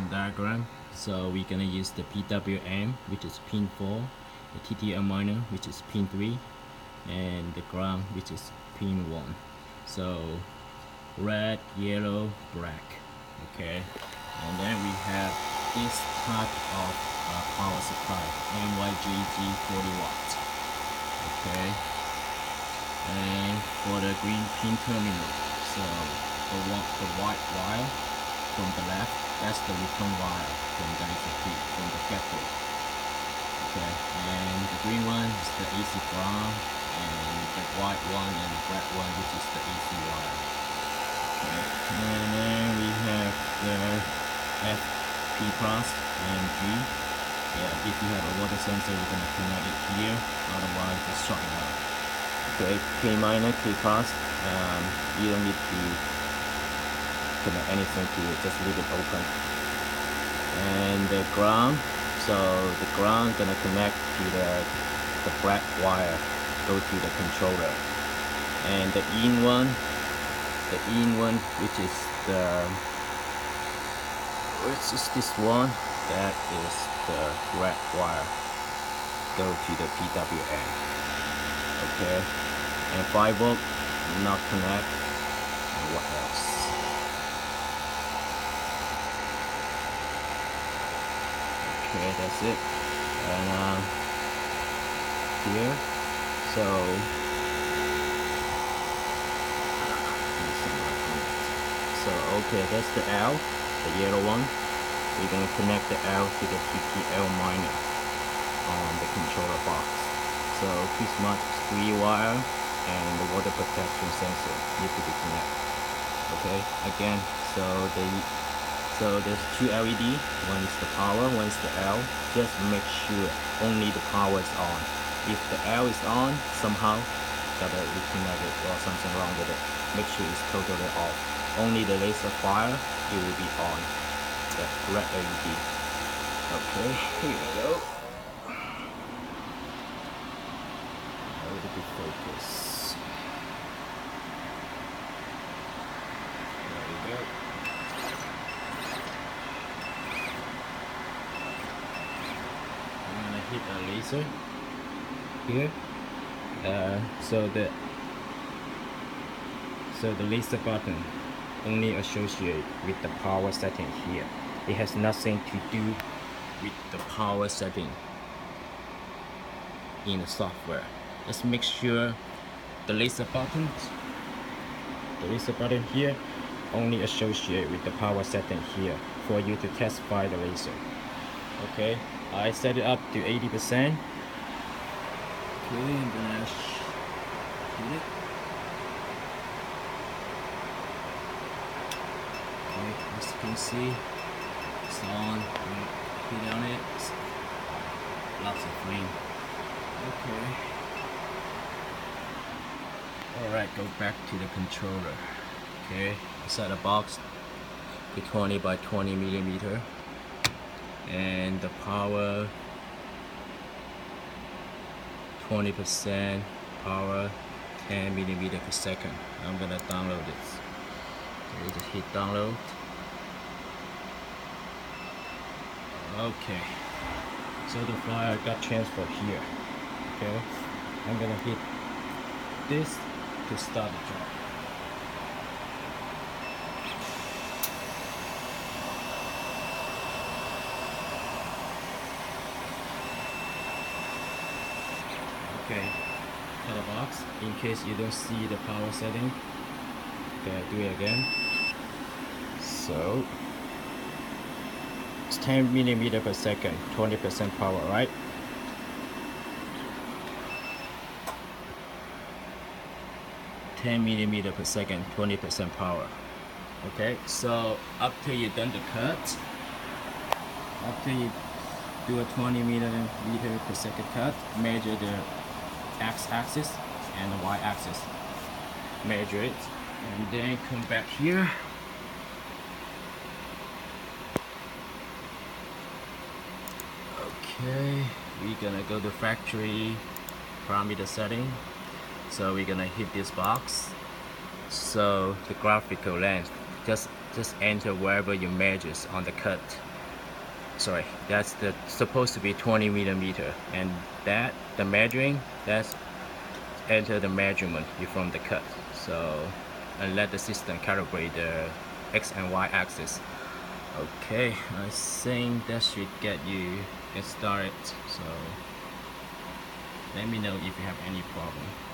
diagram. So we're gonna use the PWM which is pin 4 the TTL minor which is pin 3 and the ground which is pin 1 so red yellow black okay? And then we have this type of uh, power supply NYGG 40 watts okay? And for the green pin terminal so the, the white wire from the left that's the return wire from the from the factory okay and the green one is the AC ground and the white one and the black one which is the AC wire okay. and then we have the FP plus and G. Yeah, if you have a water sensor you're gonna connect it here otherwise just short it out okay K minus K plus um, you don't need to connect anything to it just leave it open. And the ground so the ground gonna connect to the the black wire go to the controller. And the in one the in one which is the which is this one that is the red wire. Go to the PWM okay? And 5 volt not connect and what else okay that's it. And um, here. So so okay that's the L the yellow one. We're to connect the L to the TTL minor on the controller box. So this much three wire and the water protection sensor. Need to be connected. Okay again so the so there's two LED one is the power one is the L. Just make sure only the power is on. If the L is on somehow reconnect it or something wrong with it. Make sure it's totally off. Only the laser fire it will be on. The red LED okay here we go. A little bit focus there we go I'm gonna hit a laser here. Uh, so the so the laser button only associate with the power setting here. It has nothing to do with the power setting in the software. Let's make sure the laser button the laser button here only associate with the power setting here for you to test by the laser okay I set it up to 80 percent. Okay I'm gonna hit it. Okay as you can see it's on. Hit on it. Lots of flame okay. Alright go back to the controller. Okay inside the box the 20 by 20 millimeter and the power 20% power 10 millimeter per second. I'm gonna download this. Okay just hit download. Okay. So the file got transferred here. Okay. I'm gonna hit this to start the job okay. Color box in case you don't see the power setting okay do it again. So it's 10 millimeter per second 20 percent power right? Ten millimeter per second, 20 percent power. Okay, so after you done the cut, after you do a 20 millimeter per second cut, measure the x-axis and the y-axis. Measure it, and then come back here. Okay, we're gonna go to factory parameter setting. So we're gonna hit this box. So the graphical length, just just enter wherever you measures on the cut sorry that's the supposed to be 20 millimeter and that the measuring that's enter the measurement from the cut. So and let the system calibrate the x and y axis. Okay I think that should get you get started. So let me know if you have any problem